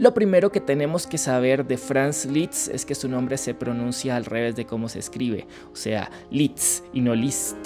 Lo primero que tenemos que saber de Franz Liszt es que su nombre se pronuncia al revés de cómo se escribe, o sea, Liszt y no Liszt.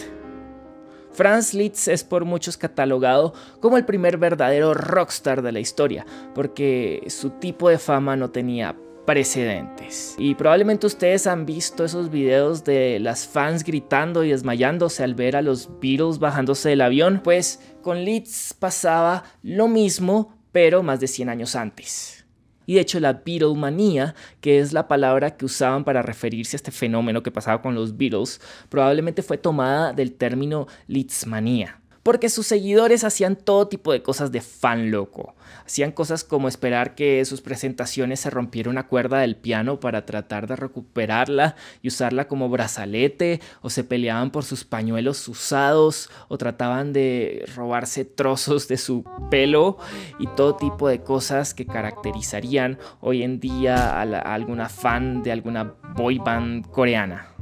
Franz Liszt es por muchos catalogado como el primer verdadero rockstar de la historia, porque su tipo de fama no tenía precedentes. Y probablemente ustedes han visto esos videos de las fans gritando y desmayándose al ver a los Beatles bajándose del avión, pues con Liszt pasaba lo mismo, pero más de 100 años antes. Y de hecho la Beatlemanía, que es la palabra que usaban para referirse a este fenómeno que pasaba con los Beatles, probablemente fue tomada del término Litzmanía porque sus seguidores hacían todo tipo de cosas de fan loco. Hacían cosas como esperar que sus presentaciones se rompiera una cuerda del piano para tratar de recuperarla y usarla como brazalete, o se peleaban por sus pañuelos usados, o trataban de robarse trozos de su pelo y todo tipo de cosas que caracterizarían hoy en día a, a alguna fan de alguna boy band coreana.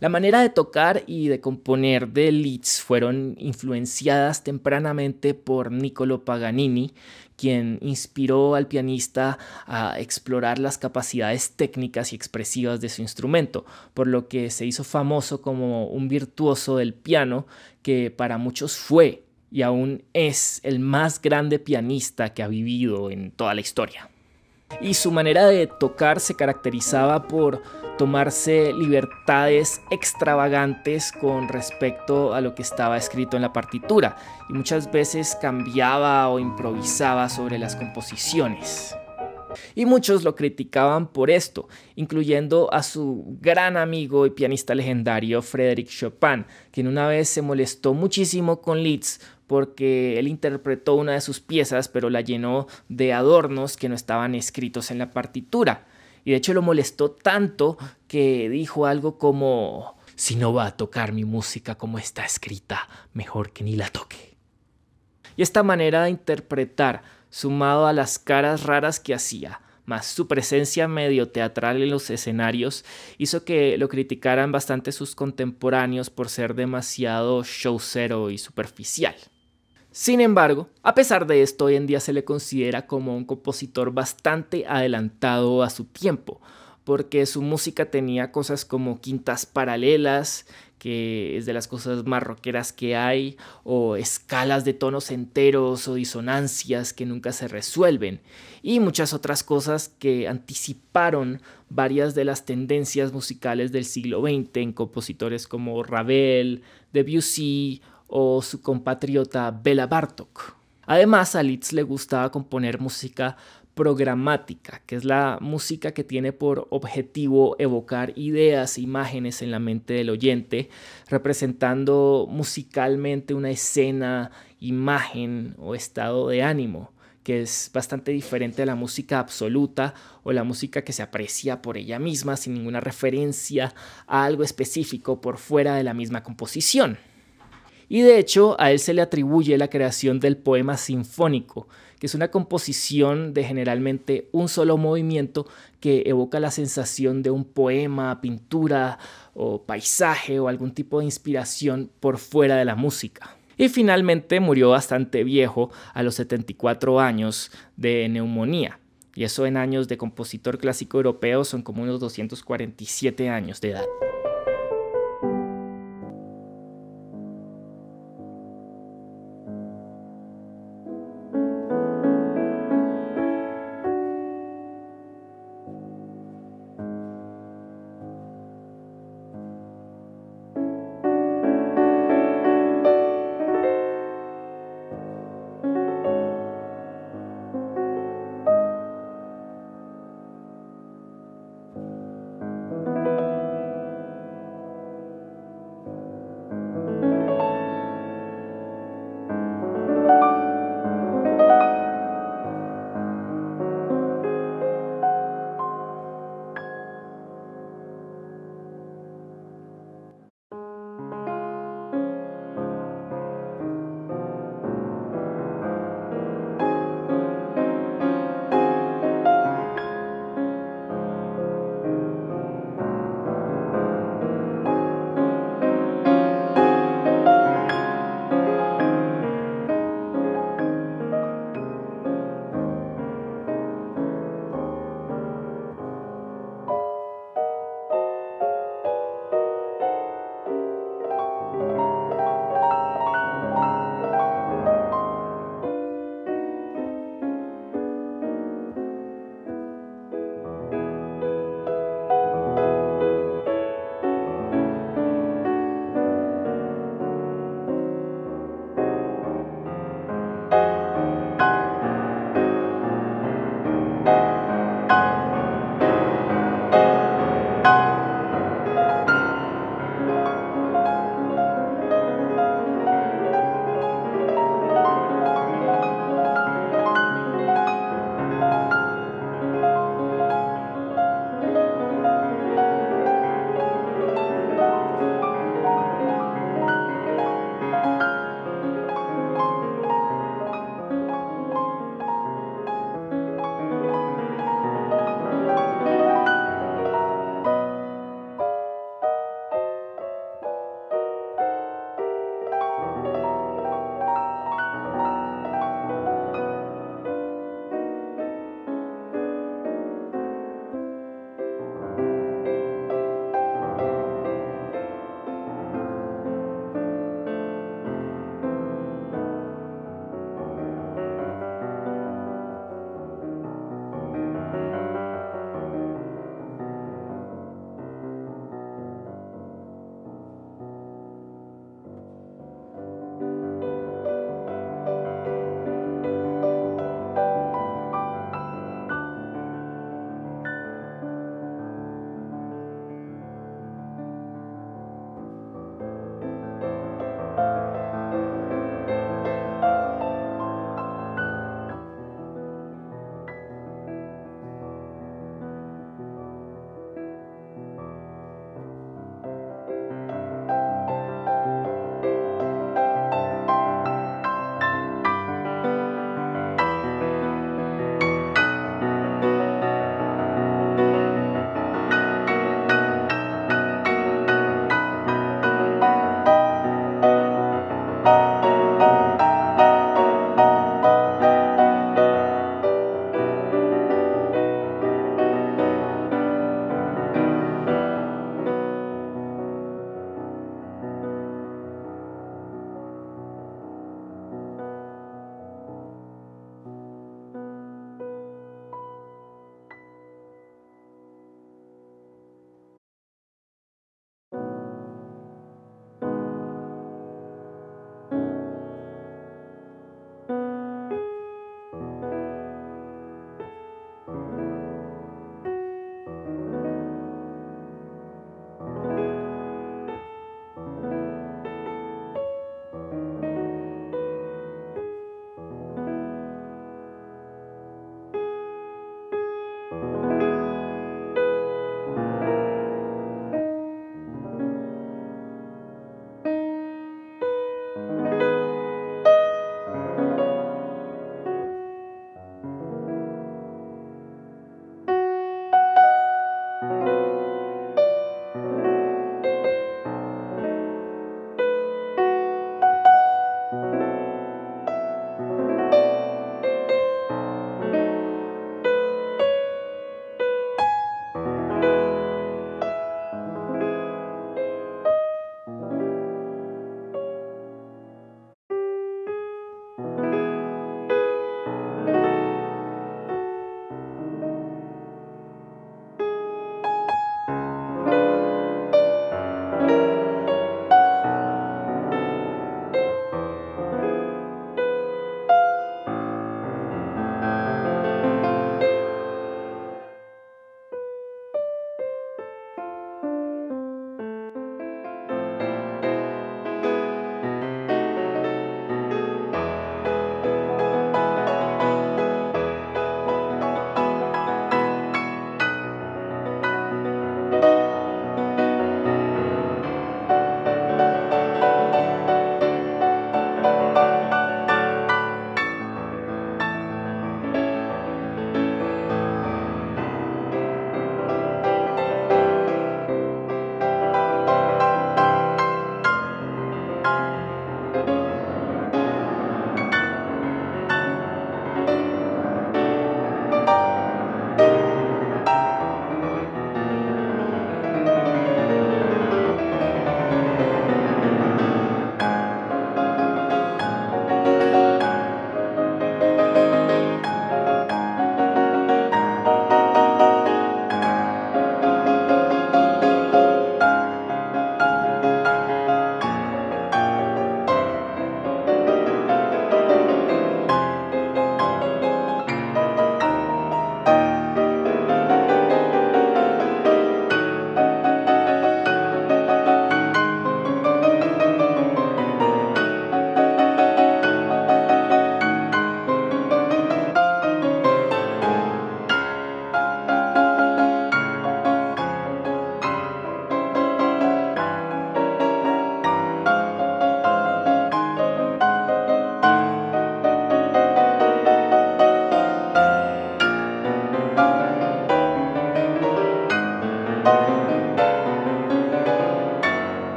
La manera de tocar y de componer de Liszt fueron influenciadas tempranamente por Niccolo Paganini, quien inspiró al pianista a explorar las capacidades técnicas y expresivas de su instrumento, por lo que se hizo famoso como un virtuoso del piano que para muchos fue y aún es el más grande pianista que ha vivido en toda la historia. Y su manera de tocar se caracterizaba por tomarse libertades extravagantes con respecto a lo que estaba escrito en la partitura y muchas veces cambiaba o improvisaba sobre las composiciones. Y muchos lo criticaban por esto, incluyendo a su gran amigo y pianista legendario Frédéric Chopin, quien una vez se molestó muchísimo con Liszt porque él interpretó una de sus piezas pero la llenó de adornos que no estaban escritos en la partitura. Y de hecho lo molestó tanto que dijo algo como, si no va a tocar mi música como está escrita, mejor que ni la toque. Y esta manera de interpretar, sumado a las caras raras que hacía, más su presencia medio teatral en los escenarios, hizo que lo criticaran bastante sus contemporáneos por ser demasiado showcero y superficial. Sin embargo, a pesar de esto, hoy en día se le considera como un compositor bastante adelantado a su tiempo, porque su música tenía cosas como quintas paralelas, que es de las cosas más rockeras que hay, o escalas de tonos enteros o disonancias que nunca se resuelven, y muchas otras cosas que anticiparon varias de las tendencias musicales del siglo XX en compositores como Ravel, Debussy o su compatriota Bela Bartok. Además, a Litz le gustaba componer música programática, que es la música que tiene por objetivo evocar ideas e imágenes en la mente del oyente, representando musicalmente una escena, imagen o estado de ánimo, que es bastante diferente a la música absoluta o la música que se aprecia por ella misma sin ninguna referencia a algo específico por fuera de la misma composición y de hecho a él se le atribuye la creación del poema sinfónico, que es una composición de generalmente un solo movimiento que evoca la sensación de un poema, pintura o paisaje o algún tipo de inspiración por fuera de la música. Y finalmente murió bastante viejo, a los 74 años, de neumonía. Y eso en años de compositor clásico europeo son como unos 247 años de edad.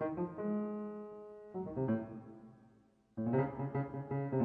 Thank you.